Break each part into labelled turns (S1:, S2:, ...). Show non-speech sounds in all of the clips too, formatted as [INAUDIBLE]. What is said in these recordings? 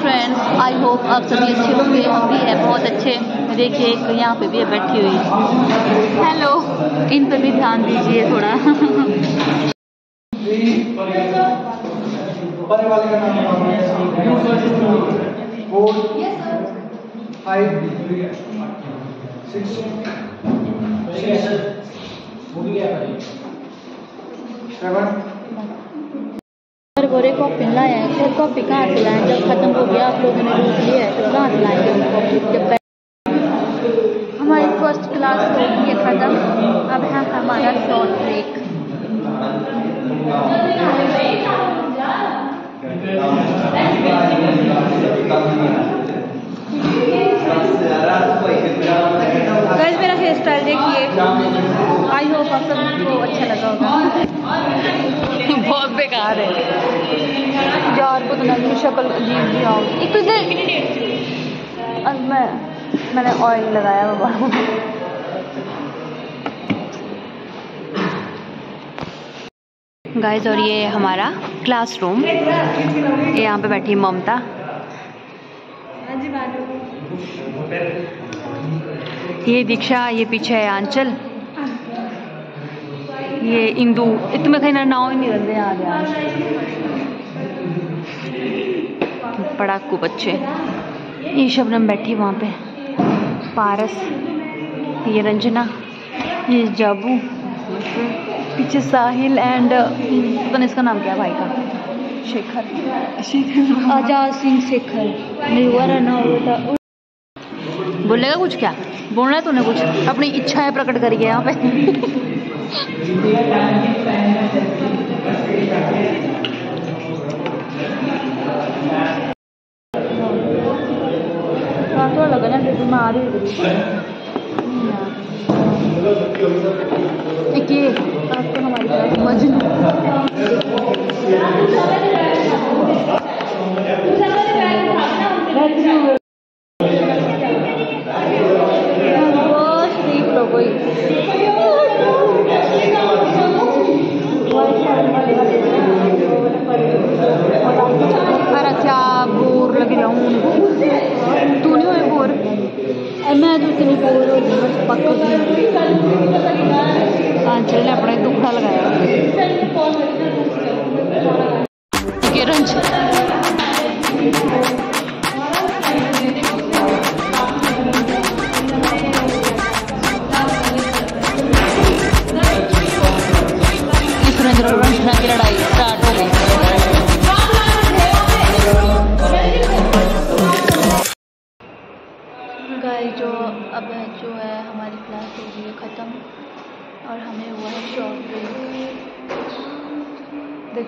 S1: Friends I hope आप सभी अच्छे होंगे हम भी हैं बहुत अच्छे। देखिए एक यहाँ पे भी बैठी हुई। हेलो इन पर भी ध्यान दीजिए थोड़ा।
S2: परे वाले का नाम फोर फाइव सिक्स सेवन
S1: और गोरे कॉपी लाए हैं फिर कॉपी कहाँ से लाएँ जब खत्म हो गया, आप लोगों ने रूट लिया है तो कहाँ से लाएँगे कॉपी जब हमारी फ़र्स्ट क्लास हो गई है खत्म, अब है हमारा शॉर्ट ब्रेक गाइस मेरा हेयर स्टाइल देखिए। आई होप आप सबको अच्छा लगा होगा। [LAUGHS] बहुत बेकार है। यार को तो मेरी शक्ल अजीब सी आओ एक तो इधर अब मैं मैंने ऑयल लगाया हुआ बालों गाइस और ये हमारा क्लासरूम ये यहाँ पे बैठी है ममता। ये दीक्षा ये पीछे है आंचल। ये इंदू। इतने कहीं ना नाव ही नहीं रहते यार। पड़ाकू बच्चे। ये शबनम बैठी वहाँ पे। पारस, ये रंजना, ये जाबू, पीछे साहिल एंड पता नहीं इसका नाम क्या भाई का। शेखर। आज़ाद सिंह शेखर। बोलेगा कुछ क्या? बोलना है तूने कुछ? अपनी इच्छाएँ प्रकट करिए यहाँ पे। थोड़ा लगा ना फिर मैं आ रही हूँ एक ये आपको हमारी क्लास मजनू बस देख लो कोई अरे क्या बोर लगी रहूँ तू नहीं हुई बोर अरे मैं तो इतनी बोर हो गई बस पक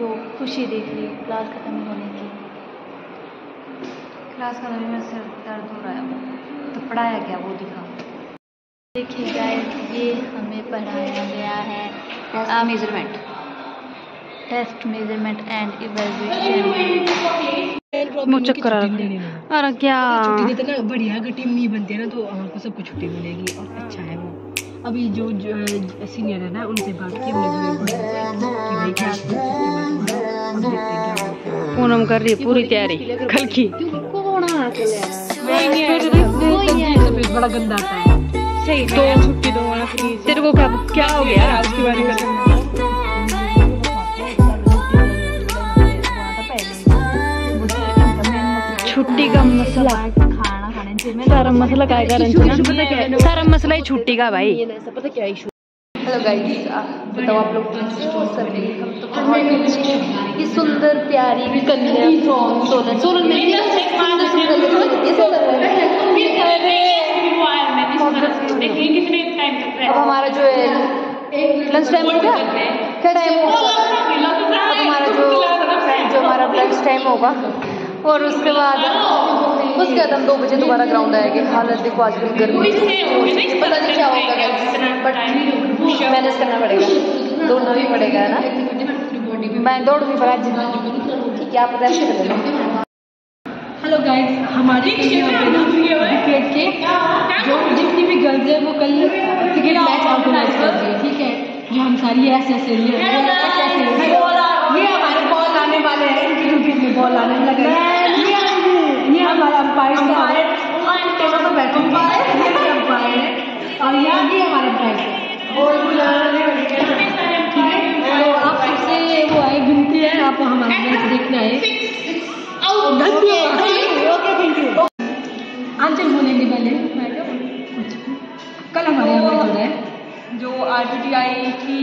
S1: देखो खुशी देख रही क्लास ख़त्म होने की। क्लास खत्म में सिर दर्द हो रहा है तो पढ़ाया गया वो दिखा। देखिए गाइस ये हमें पढ़ाया गया है। Measurement test measurement and evaluation मुझे चक्कर अरे क्या?
S3: छुट्टी बढ़िया अगर टीम नहीं बनती है ना तो हमको सबको छुट्टी मिलेगी और अच्छा है वो। अभी जो, जो सीनियर है ना उनसे बात की हमने
S1: पूनम कर रही है पूरी तैयारी कल की।
S3: बड़ा गंदा आता है।
S1: सही। तो छुट्टी दो तेरे को क्या क्या हो गया?
S3: उसके बारे में
S1: छुट्टी का मसला। सारा मसला क्या है रंजना सारा मसला ही छुट्टी का भाई
S3: पता क्या इशू
S1: हेलो गाइस बताओ आप लोग तो ये सुंदर प्यारी कन्या फ्रॉम सोलन सोलन में अब हमारा जो है लंच टाइम हो गया क्या टाइम होगा अब हमारा जो जो हमारा लंच टाइम होगा और उसके बाद उसके बाद हम दो बजे दोबारा ग्राउंड आएँगे। हालत देखो आज की गर्मी पता नहीं क्या होगा बट मैनेज करना पड़ेगा। दौड़ना भी पड़ेगा है ना? मैं दौड़ूँगी पर आज। ठीक है आप रेस्ट कर लेना।
S3: हेलो गाइस हमारे क्रिकेट के जो जितनी भी गर्ल्स है वो कल क्रिकेट मैच ऑर्गेनाइज कर रही है ठीक है? जो हम सारी ऐसे ऐसे ये हमारे बॉल आने वाले हैं क्रिकेट में बॉल आने लगे हैं। और अंपायर तो हमारे टेबल पर बैठे अंपायर ये अंपायर और यहाँ भी हमारे अंपायर है। वो गिनती है। आप हमारे आंचल बोलेंगे पहले। अच्छा। कल हमारे यहाँ हो रहा है।
S4: जो आर की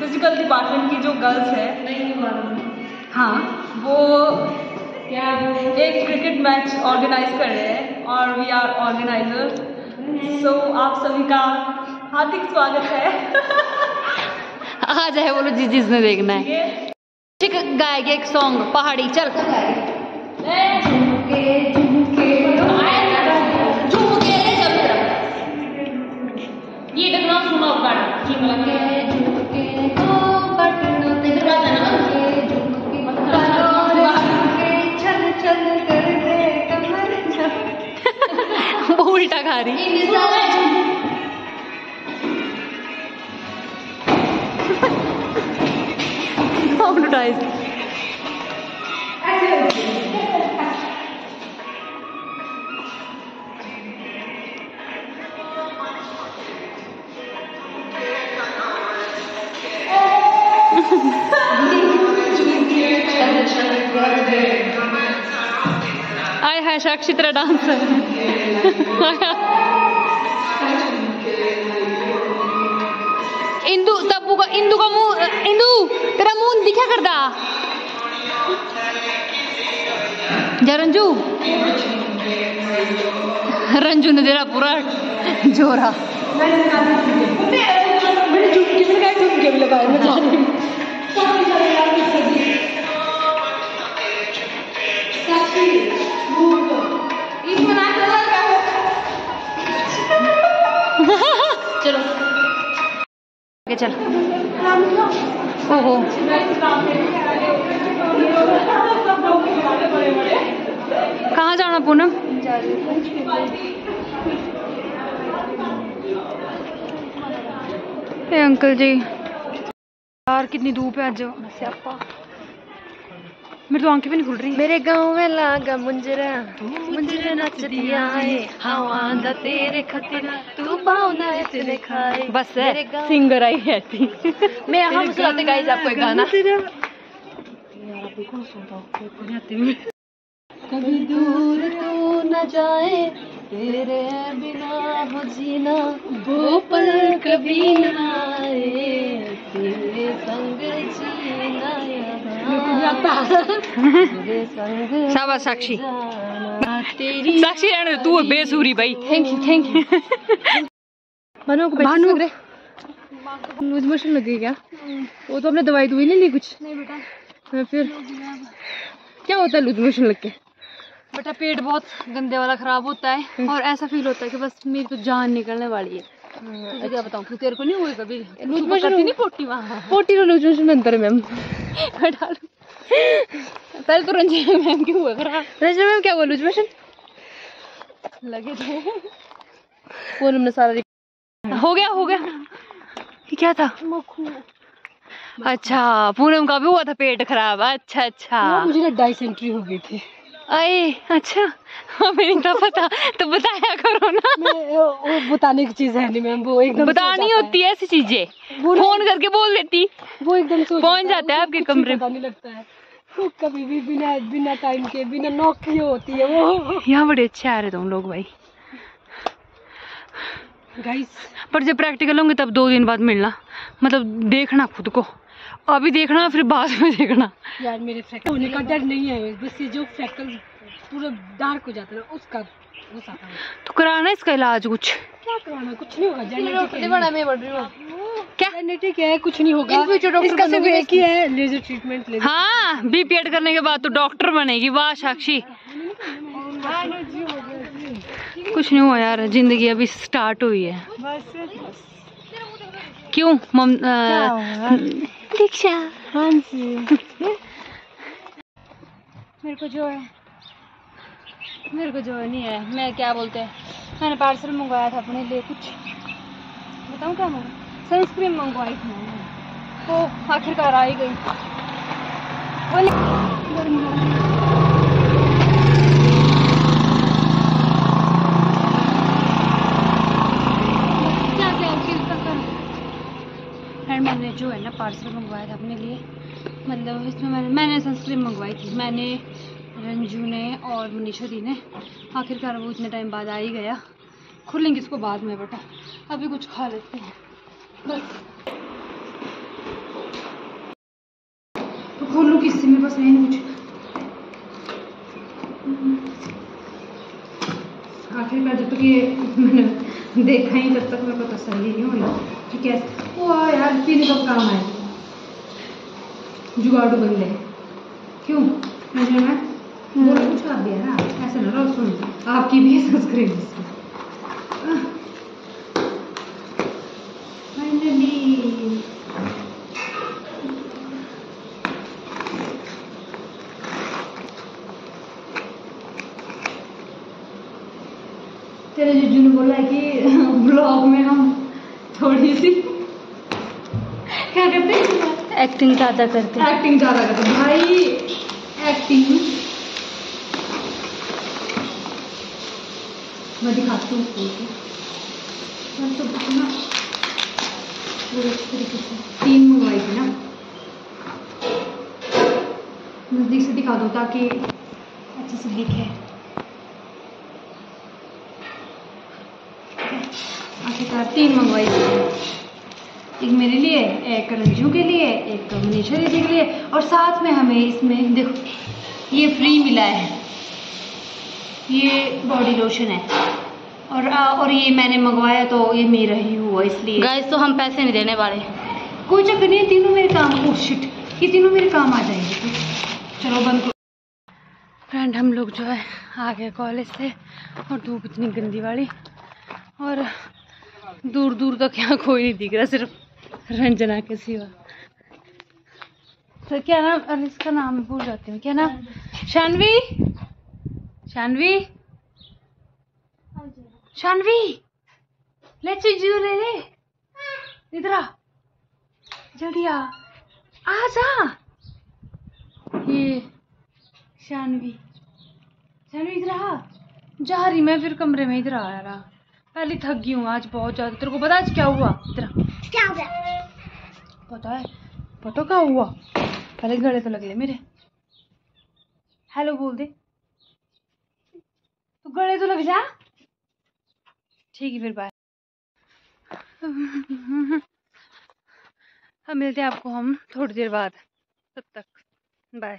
S4: फ़िज़िकल डिपार्टमेंट की जो गर्ल्स है
S3: हाँ
S4: वो एक क्रिकेट मैच ऑर्गेनाइज कर रहे हैं और वी आर ऑर्गेनाइजर सो आप सभी का हार्दिक स्वागत है। [LAUGHS]
S1: आ जाए बोलो जिस जिसने देखना है। ठीक गाएगी एक सॉन्ग पहाड़ी चल। ये देखना सुनो गाना उल्टा खा रही Hypnotized. हाय साक्षी तेरा डांस इंदू तब्बू का इंदू का मुँह इंदू तेरा मुँह दिखा करदा जा रंजू रंजू ने तेरा पूरा जोरा ए अंकल जी। यार कितनी धूप है आज। मेरी तो आँखें भी नहीं खुल रही।
S3: मेरे गाँव में लागा मुंजरा। मुंजरा नचदिया है। हवा तेरे खतिर। तू पाउना तेरे खाए
S1: बस है। सिंगर आई है थी मैं हम सुनाते गाइस आपको एक गाना।
S3: कभी दूर तू न जाए। तेरे बिना हो जीना वो पल कभी न आए तेरे संग जीना तेरे संग
S1: शाबाश साक्षी।
S3: तेरी
S1: साक्षी रहने तू बेसुरी भाई।
S3: Thank you thank you Bhanu को भानु। लूज मोशन लगी क्या? वो तो हमने दवाई दुई नहीं ली कुछ? नहीं बेटा। फिर क्या होता है लूज मोशन लग के?
S1: बेटा पेट बहुत गंदे वाला खराब होता है और ऐसा फील होता है कि बस मेरी तो जान निकलने वाली है। तुझे क्या बताऊँ? तेरे को नहीं हुए कभी?
S3: लूज
S1: तू
S3: मोशन
S1: नहीं पोटी वहाँ?
S3: पोटी तो लूज मोशन में अंतर मैम
S1: हटा लो पहले तो रंजना मैम की हुआ खराब।
S3: रजनी मैम क्या हुआ? Loose motion?
S1: लगे थे।
S3: फ़ोन हमने सारा
S1: हो गया हो गया। ये क्या था? अच्छा पूनम का भी हुआ था पेट खराब। अच्छा अच्छा।
S3: मुझे ना डाइसेंट्री हो गई थी।
S1: अरे अच्छा। हमें नहीं था पता तो बताया करो ना।
S3: वो बताने की चीज़ है नहीं मैम वो एकदम
S1: बतानी होती है ऐसी चीज़ें। फ़ोन करके बोल देती।
S3: वो एकदम
S1: पहुँच जाता है आपके कमरे
S3: में? लगता है। कभी भी बिना बिना टाइम के बिना नॉक किए होती है वो।
S1: यहाँ बड़े अच्छे आ रहे तुम लोग भाई।
S3: गाइस
S1: पर जब प्रैक्टिकल होंगे तब दो दिन बाद मिलना। मतलब देखना खुद को। अभी देखना फिर बाद में देखना।
S3: यार मेरे होने का डर नहीं है। बस ये जो फ्रैकल पूरा डार्क हो जाता है ना उसका है।
S1: तो कराना इसका इलाज कुछ?
S3: क्या करवाना कुछ नहीं होगा।
S1: मैं बढ़ रही क्या?
S3: जेनेटिक है कुछ नहीं होगा। इसका सिर्फ़ एक ही है लेजर ट्रीटमेंट लेजर
S1: हाँ बीपी एड करने के बाद तो डॉक्टर बनेगी। वाह साक्षी। कुछ नहीं हुआ यार ज़िंदगी अभी स्टार्ट हुई है। क्यों? मम दीक्षा
S3: हाँ जी।
S1: मेरे को जो है। मेरे को जो है नहीं है। मैं क्या बोलते हैं? मैंने पार्सल मंगवाया था अपने लिए कुछ। बताऊँ क्या मंगवाया? सनस्क्रीन मंगवाई थी मैंने। वो आखिरकार आ ही गई वो फ्रेंड मैंने जो है ना पार्सल मंगवाया था अपने लिए। मतलब इसमें मैंने मैंने सनस्क्रीन मंगवाई थी। मैंने रंजू ने और मनीषा दी ने। आखिरकार वो इतने टाइम बाद आ ही गया। खुलेंगे इसको बाद में, बेटा। अभी कुछ खा लेते हैं। बस। तो खोलूँ किससे मेरे पास नहीं कुछ। आखिर जब तक ये मैंने [LAUGHS] देखा ही जब तक मेरे को तसली नहीं हुई कि कैसे वो यार पीने का काम आए जुगाड़ू बंदे क्यों? मैं जो मैं ना कुछ आप दिया ना? ऐसा ना रहो सुन। आपकी भी सब्सक्राइब तेरे जीजू ने बोला है कि [LAUGHS] ब्लॉग में हम थोड़ी सी क्या करते हैं?
S3: एक्टिंग ज़्यादा करते हैं।
S1: एक्टिंग ज़्यादा करते हैं। भाई एक्टिंग मैं दिखाती हूँ मैं तो ना पूरे तरीके से तीन मंगवाई थी ना। नज़दीक से दिखा दो ताकि अच्छे से दिखे आखिरकार तीन मंगवाई थी। एक मेरे लिए एक रंजू के लिए एक मनीषा दीदी के लिए और साथ में हमें इसमें देखो ये फ्री मिला है। ये बॉडी लोशन है। और आ, और ये मैंने मंगवाया तो ये मेरा ही हुआ इसलिए।
S3: गाइस तो हम पैसे नहीं देने वाले।
S1: कोई चक्कर नहीं है तीनों मेरे काम ओ शिट ये तीनों मेरे काम आ जाएँगे। चलो बंद करो। फ्रेंड हम लोग जो है आ गए कॉलेज से और धूप इतनी गंदी वाली। और दूर दूर तक यहाँ कोई नहीं दिख रहा, सिर्फ़ रंजना के सिवा। तो क्या नाम, अरे इसका नाम भूल जाती हूँ। क्या नाम? शानवी? शानवी? शानवी? ले चीजू ले ले। इधर आ। जल्दी आ आ जा। ये शानवी। शानवी इधर आ। जा रही मैं फिर कमरे में, इधर आ रहा पहले थक गई हूँ आज बहुत ज़्यादा। तेरे को पता आज क्या हुआ? आ।
S3: क्या हो गया?
S1: पता है? पता क्या हुआ? पहले गले तो लग ले मेरे। हेलो बोल दे। तो गले तो लग जा। ठीक है फिर बाय अब मिलते हैं आपको हम थोड़ी देर बाद। तब तक बाय